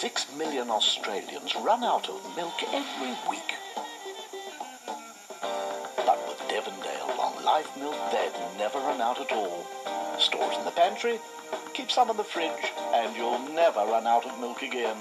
six million Australians run out of milk every week. But with Devondale Long Life Milk, they'd never run out at all. Store it in the pantry, keep some in the fridge, and you'll never run out of milk again.